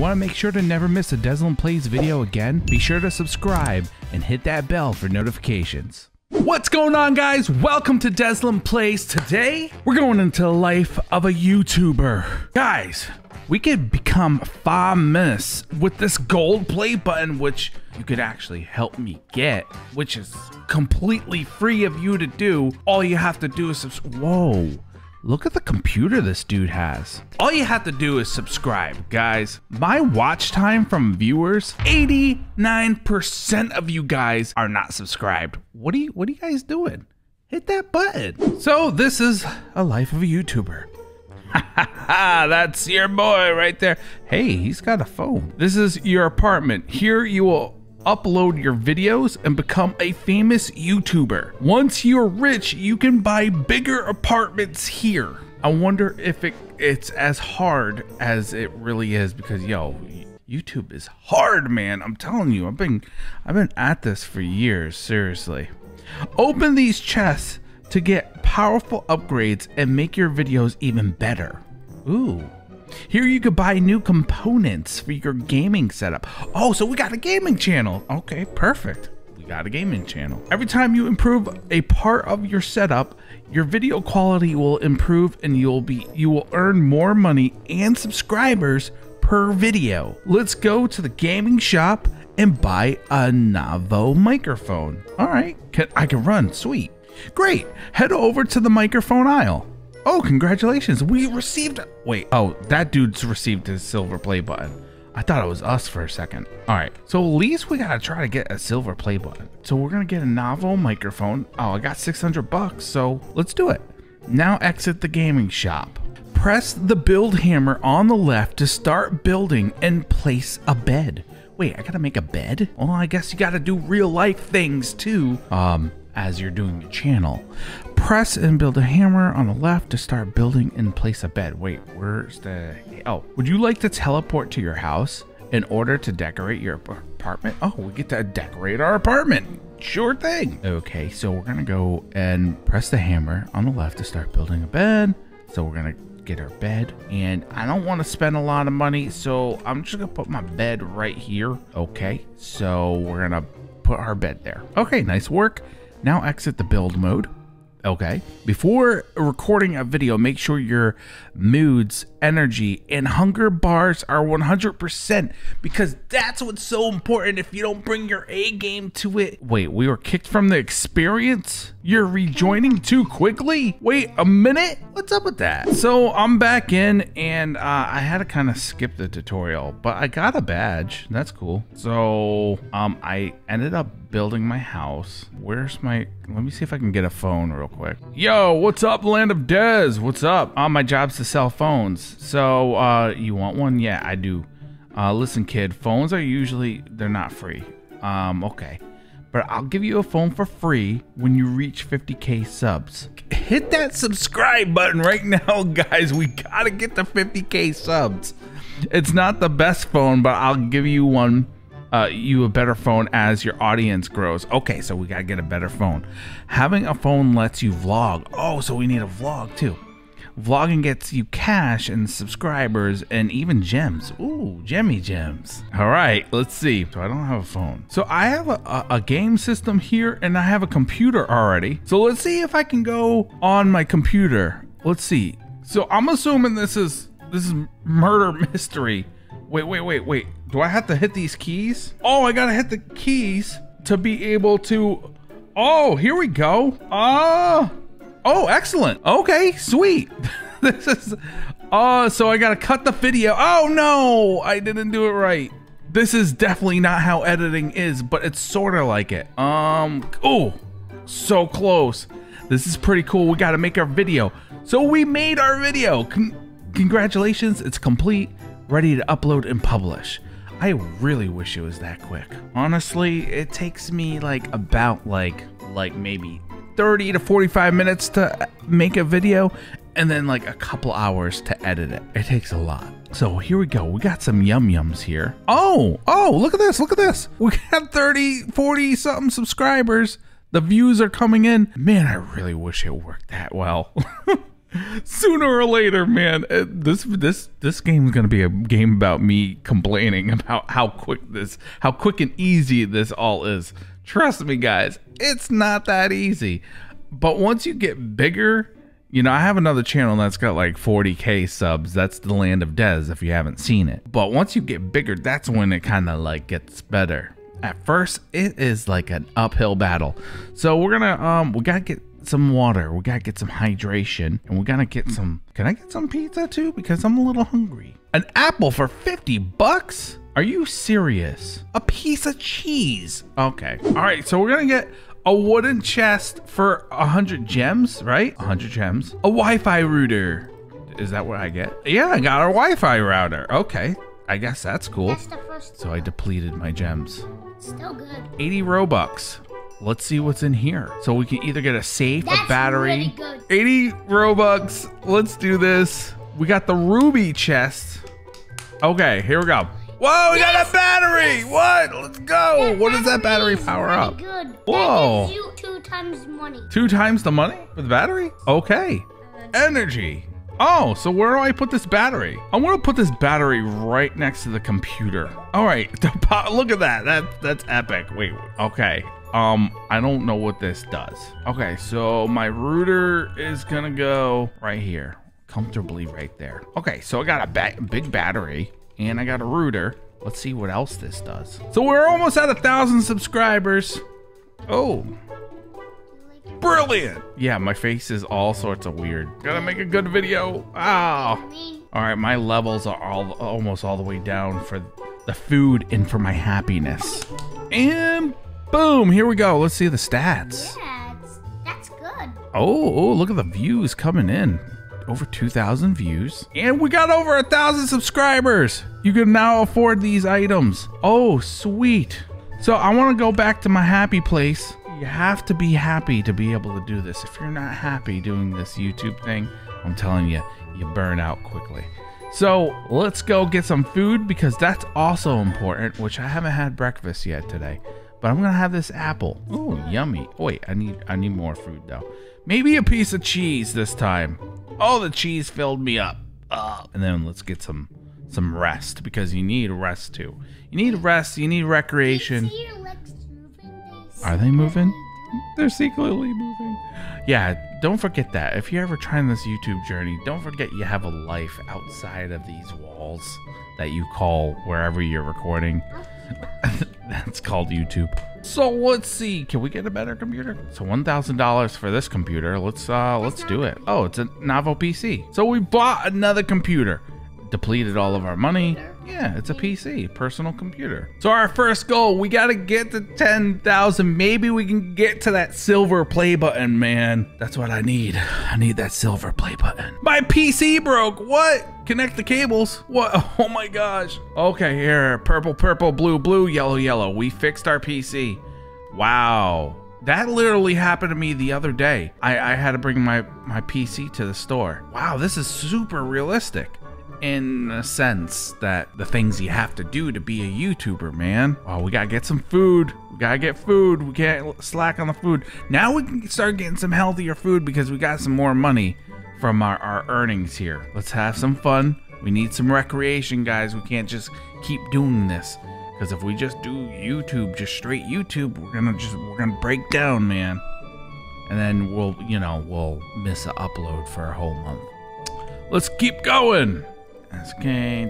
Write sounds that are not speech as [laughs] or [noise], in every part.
Want to make sure to never miss a DezLandPlayz video again? Be sure to subscribe and hit that bell for notifications. What's going on guys? Welcome to DezLandPlayz. Today, we're going into the life of a YouTuber. Guys, we could become famous with this gold play button, which you could actually help me get, which is completely free of you to do. All you have to do is subscribe. Whoa. Look at the computer this dude has. All you have to do is subscribe, guys. My watch time from viewers, 89% of you guys are not subscribed. What are you what are you guys doing? Hit that button. So this is a life of a YouTuber. [laughs] That's your boy right there. Hey, he's got a phone. This is your apartment. Here you will upload your videos and become a famous YouTuber. Once you're rich, you can buy bigger apartments here. I wonder if it, it's as hard as it really is because yo, YouTube is hard, man. I'm telling you, I've been I've been at this for years, seriously. Open these chests to get powerful upgrades and make your videos even better. Ooh. Here you could buy new components for your gaming setup. Oh, so we got a gaming channel. Okay, perfect. We got a gaming channel. Every time you improve a part of your setup, your video quality will improve and you'll be you will earn more money and subscribers per video. Let's go to the gaming shop and buy a Navo microphone. All right, can, I can run. Sweet. Great. Head over to the microphone aisle. Oh, congratulations. We received. Wait. Oh, that dude's received his silver play button. I thought it was us for a second. All right. So at least we got to try to get a silver play button. So we're to get a novel microphone. Oh, I got 600 bucks. So let's do it. Now exit the gaming shop. Press the build hammer on the left to start building and place a bed. Wait, I got to make a bed? Well, I guess you got to do real life things too. Um, as you're doing the channel. Press and build a hammer on the left to start building and place a bed. Wait, where's the... Oh, would you like to teleport to your house in order to decorate your apartment? Oh, we get to decorate our apartment. Sure thing. Okay, so we're gonna go and press the hammer on the left to start building a bed. So we're gonna get our bed and I don't want to spend a lot of money so I'm just gonna put my bed right here okay so we're gonna put our bed there okay nice work now exit the build mode. Okay. Before recording a video, make sure your moods, energy, and hunger bars are 100% because that's what's so important if you don't bring your A game to it. Wait, we were kicked from the experience? You're rejoining too quickly? Wait a minute? What's up with that? So I'm back in and uh, I had to kind of skip the tutorial, but I got a badge. That's cool. So um, I ended up building my house. Where's my... Let me see if I can get a phone real quick. Yo, what's up, Land of Dez? What's up? Uh, my job's to sell phones. So, uh, you want one? Yeah, I do. Uh, listen, kid, phones are usually... They're not free. Um, okay. But I'll give you a phone for free when you reach 50k subs. Hit that subscribe button right now, [laughs] guys. We gotta get to 50k subs. It's not the best phone, but I'll give you one uh, you a better phone as your audience grows. Okay, so we gotta get a better phone. Having a phone lets you vlog. Oh, so we need a vlog too. Vlogging gets you cash and subscribers and even gems. Ooh, gemmy gems. All right, let's see. So I don't have a phone. So I have a, a, a, game system here and I have a computer already. So let's see if I can go on my computer. Let's see. So I'm assuming this is this is murder [laughs] mystery. Wait, wait, wait, wait. Do I have to hit these keys? Oh, I gotta hit the keys to be able to... Oh, here we go. Ah. Oh, excellent. Okay, sweet. [laughs] this is... Oh, so I gotta cut the video. Oh, no. I didn't do it right. This is definitely not how editing is, but it's sort of like it. Um, oh, so close. This is pretty cool. We gotta make our video. So we made our video. Con congratulations, it's complete ready to upload and publish. I really wish it was that quick. Honestly, it takes me like about like like maybe 30 to 45 minutes to make a video and then like a couple hours to edit it. It takes a lot. So here we go. We got some yum yums here. Oh, oh, look at this. Look at this. [laughs] We got 30, 40 something subscribers. The views are coming in. Man, I really wish it worked that well. [laughs] Sooner or later, man, uh, this this this game is gonna be a game about me complaining [laughs] about how quick this, how quick and easy this all is. Trust me, guys, it's not that easy. But once you get bigger, you know, I have another channel that's got like 40k subs. That's the Land of Dez if you haven't seen it. But once you get bigger, that's when it kind of like gets better. At first, it is like an uphill battle. So we're gonna um we gotta get some water. We gotta get some hydration, and we gotta get some. Can I get some pizza too? Because I'm a little hungry. An apple for 50 bucks? Are you serious? A piece of cheese. Okay. All right. So we're gonna get a wooden chest for 100 gems, right? 100 gems. A Wi-Fi router. Is that what I get? Yeah, I got a Wi-Fi router. Okay. I guess that's cool. That's the first. So I depleted my gems. Still good. 80 Robux. Let's see what's in here. So we can either get a safe, That's a battery. really good. 80 Robux. Let's do this. We got the ruby chest. Okay, here we go. Whoa, we got a battery. What? Let's go. That what does that battery power up? Good. Whoa. That gives you two times money. Two times the money for the battery? Okay. Energy. Oh, so where do I put this battery? I want to put this battery right next to the computer. All right, [laughs] look at that. That that's epic. Wait, okay. Um, I don't know what this does. Okay, so my router is gonna go right here, comfortably right there. Okay, so I got a ba- big battery and I got a router. Let's see what else this does. So we're almost at a thousand subscribers. Oh, Brilliant! Yeah, my face is all sorts of weird. Gotta make a good video. I Oh. All right, my levels are all almost all the way down for the food and for my happiness. And boom, here we go. Let's see the stats. yeah, that's good. Oh, oh, look at the views coming in. Over 2,000 views. And we got over a thousand subscribers. You can now afford these items. Oh, sweet. So I want to go back to my happy place. You have to be happy to be able to do this. If you're not happy doing this YouTube thing, I'm telling you, you burn out quickly. So let's go get some food because that's also important, which I haven't had breakfast yet today. But I'm gonna have this apple. Oh, yummy. Wait, I need I need more food though. Maybe a piece of cheese this time. Oh, the cheese filled me up. Ugh. And then let's get some some rest because you need rest too. You need rest. You need recreation. See your legs moving? They Are they moving? They're secretly moving. Yeah, don't forget that. If you're ever trying this YouTube journey, don't forget you have a life outside of these walls that you call wherever you're recording. [laughs] That's called YouTube. So let's see. Can we get a better computer? So one thousand dollars for this computer. Let's uh let's do it. Oh, it's a Navo PC. So we bought another computer. Depleted all of our money. Yeah, it's a PC, personal computer. So our first goal, we gotta get to 10,000. Maybe we can get to that silver play button, man. That's what I need. I need that silver play button. My PC broke. What? Connect the cables. What? [laughs] Oh my gosh. Okay, here. Purple, purple, blue, blue, yellow, yellow. We fixed our PC. Wow. That literally happened to me the other day. I, I had to bring my, my PC to the store. Wow, this is super realistic in a sense that the things you have to do to be a YouTuber, man. Oh, we gotta get some food. We gotta get food. We can't slack on the food. Now we can start getting some healthier food because we got some more money from our, our earnings here. Let's have some fun. We need some recreation, guys. We can't just keep doing this. Because if we just do YouTube, just straight YouTube, we're gonna just we're gonna break down, man. And then we'll, you know, we'll miss an upload for a whole month. Let's keep going. Okay,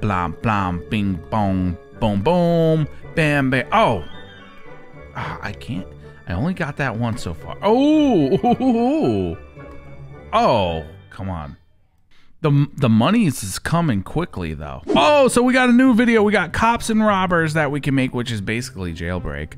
blam blam, bing bong, boom boom, bam bam. Oh, Ah, I can't. I only got that one so far. Oh, [laughs] oh, come on. The the money is coming quickly though. Oh, so we got a new video. We got cops and robbers that we can make, which is basically jailbreak.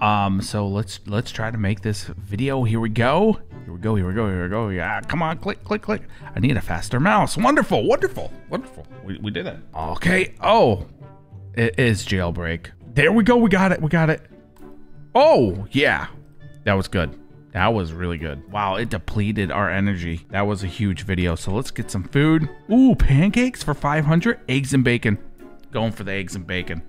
Um, so let's let's try to make this video. Here we go. Here we go. Here we go. Here we go. Yeah, come on, click, click, click. I need a faster mouse. Wonderful, wonderful, wonderful. We we did it. Okay. Oh, it is jailbreak. There we go. We got it. We got it. Oh yeah, that was good. That was really good. Wow, it depleted our energy. That was a huge video. So let's get some food. Ooh, pancakes for 500. Eggs and bacon. Going for the eggs and bacon.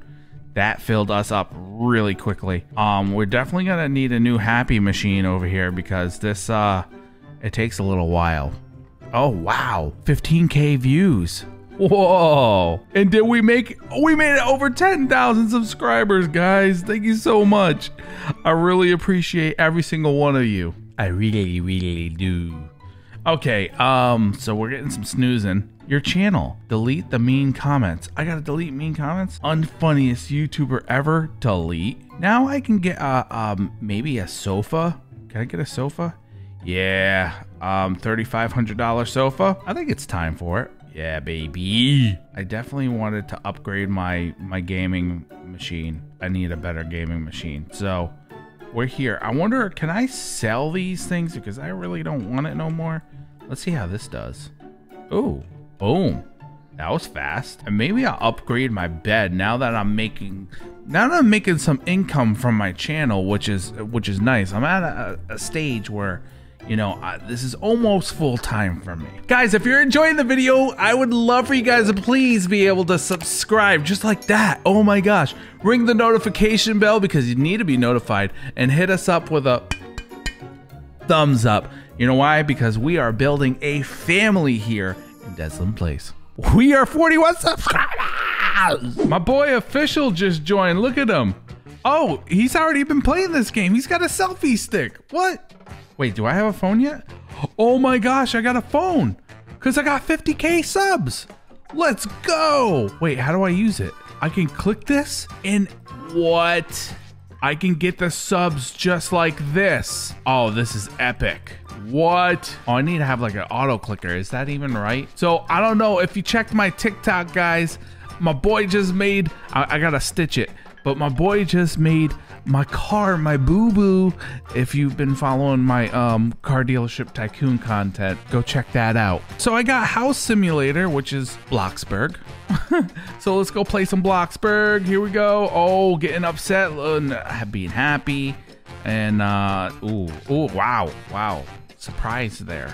That filled us up really quickly. Um, we're definitely gonna need a new happy machine over here because this uh It takes a little while. Oh wow, 15k views. Whoa! And did we make we made it over 10,000 subscribers, guys. Thank you so much. I really appreciate every single one of you. I really really do. Okay, um so we're getting some snoozing. Your channel. Delete the mean comments. I gotta delete mean comments. Unfunniest YouTuber ever. Delete. Now I can get uh um maybe a sofa. Can I get a sofa? Yeah, um, $3,500 sofa. I think it's time for it. Yeah, baby. I definitely wanted to upgrade my my gaming machine. I need a better gaming machine. So we're here. I wonder, can I sell these things? Because I really don't want it no more. Let's see how this does. Ooh, boom. That was fast. And maybe I'll upgrade my bed now that I'm making now that I'm making some income from my channel, which is which is nice. I'm at a, a stage where you know, uh, this is almost full time for me. Guys, if you're enjoying the video, I would love for you guys to please be able to subscribe just like that. Oh my gosh. Ring the notification bell because you need to be notified and hit us up with a thumbs up. You know why? Because we are building a family here in DezLandPlayz. We are 41 subscribers. My boy official just joined. Look at him. Oh, he's already been playing this game. He's got a selfie stick. What? Wait, do I have a phone yet? Oh my gosh, I got a phone. Cause I got 50k subs. Let's go. Wait, how do I use it? I can click this and what? I can get the subs just like this. Oh, this is epic. What? Oh, I need to have like an auto clicker. Is that even right? So I don't know if you checked my TikTok, guys. My boy just made. I, I gotta stitch it, but my boy just made my car, my boo boo. If you've been following my um, car dealership tycoon content, go check that out. So I got House Simulator, which is Bloxburg. [laughs] so let's go play some Bloxburg. Here we go. Oh, getting upset, and being happy, and uh, ooh, ooh, wow, wow, surprise there,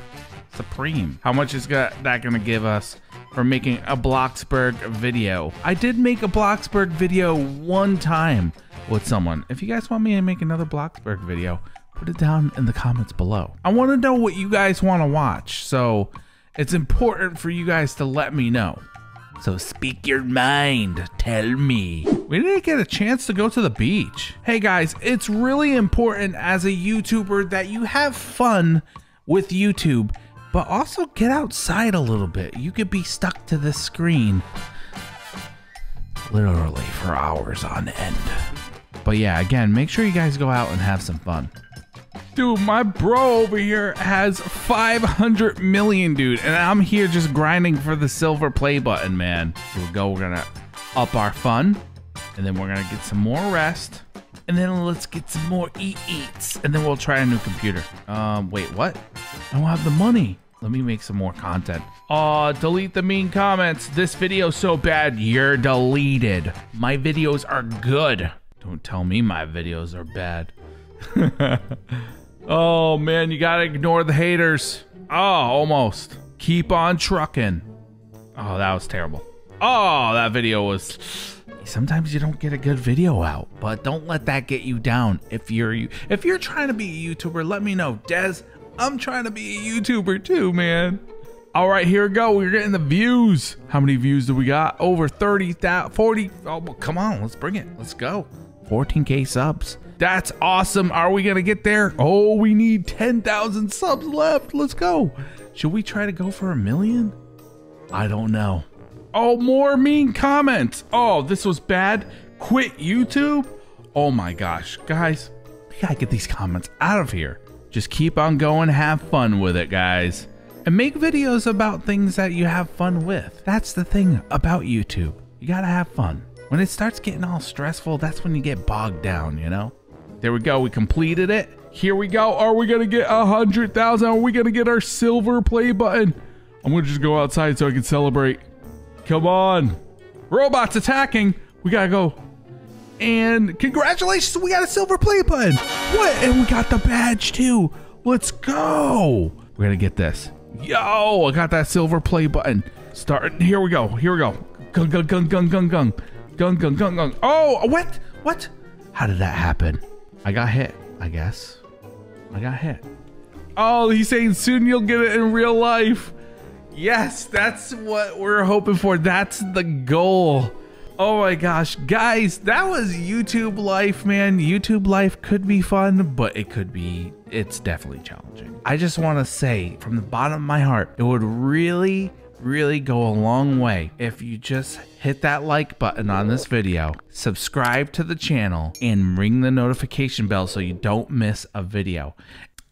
supreme. How much is that gonna give us? For making a Bloxburg video. I did make a Bloxburg video one time with someone. If you guys want me to make another Bloxburg video, put it down in the comments below. I want to know what you guys want to watch, so it's important for you guys to let me know. So speak your mind, tell me. We didn't get a chance to go to the beach. Hey guys, it's really important as a YouTuber that you have fun with YouTube but also get outside a little bit. You could be stuck to the screen literally for hours on end. But yeah, again, make sure you guys go out and have some fun. Dude, my bro over here has 500 million, dude, and I'm here just grinding for the silver play button, man. We go. We're gonna up our fun, and then we're gonna get some more rest, and then let's get some more eat eats, and then we'll try a new computer. Um, wait, what? I don't have the money. Let me make some more content. Aw, delete the mean comments. This video's so bad, you're deleted. My videos are good. Don't tell me my videos are bad. [laughs] oh man, you gotta ignore the haters. Oh, almost. Keep on trucking. Oh, that was terrible. Oh, that video was sometimes you don't get a good video out but don't let that get you down if you're if you're trying to be a youtuber let me know des I'm trying to be a YouTuber too, man. All right, here we go. We're getting the views. How many views do we got? Over 30,000, 40. Oh, well, come on. Let's bring it. Let's go. 14K subs. That's awesome. Are we going to get there? Oh, we need 10,000 subs left. Let's go. Should we try to go for a million? I don't know. Oh, more mean comments. Oh, this was bad. Quit YouTube? Oh my gosh. Guys, we got to get these comments out of here. Just keep on going, have fun with it, guys. And make videos about things that you have fun with. That's the thing about YouTube. You gotta have fun. When it starts getting all stressful, that's when you get bogged down, you know? There we go, we completed it. Here we go. Are we gonna get a hundred thousand? Are we gonna get our silver play button? I'm gonna just go outside so I can celebrate. Come on. Robots attacking. We gotta go. And congratulations, we got a silver play button. What? And we got the badge too. Let's go. We're gonna get this. Yo, I got that silver play button. Starting. Here we go. Here we go. Gung gung gung gung gung gung. Gung gung gung gung. Oh, what? What? How did that happen? I got hit, I guess. I got hit. Oh, he's saying soon you'll get it in real life. Yes, that's what we're hoping for. That's the goal. Oh my gosh, guys, that was YouTube life, man. YouTube life could be fun, but it could be, it's definitely challenging. I just want to say from the bottom of my heart, it would really, really go a long way if you just hit that like button on this video, subscribe to the channel, and ring the notification bell so you don't miss a video.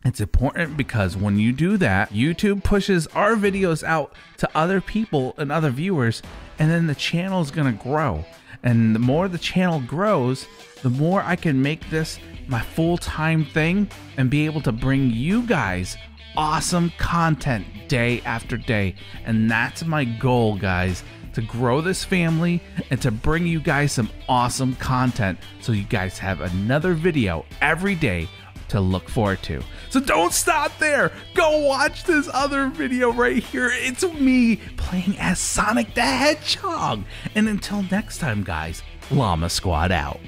It's important because when you do that, YouTube pushes our videos out to other people and other viewers, and then the channel is going to grow. And the more the channel grows, the more I can make this my full time thing and be able to bring you guys awesome content day after day. And that's my goal, guys to grow this family and to bring you guys some awesome content so you guys have another video every day to look forward to. So don't stop there. Go watch this other video right here. It's me playing as Sonic the Hedgehog. And until next time, guys, Llama Squad out.